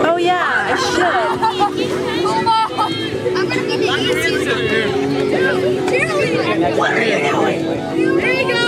Oh yeah, I should. I'm gonna be the easiest. Cheerleading. What are you doing? There you go.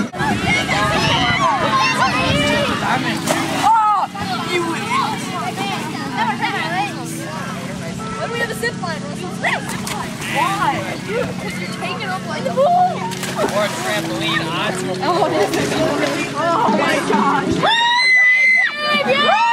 a zip line, Russell. Why? Because you're taking up like a pool. Or a trampoline. Oh, this is really. Oh my gosh. Oh,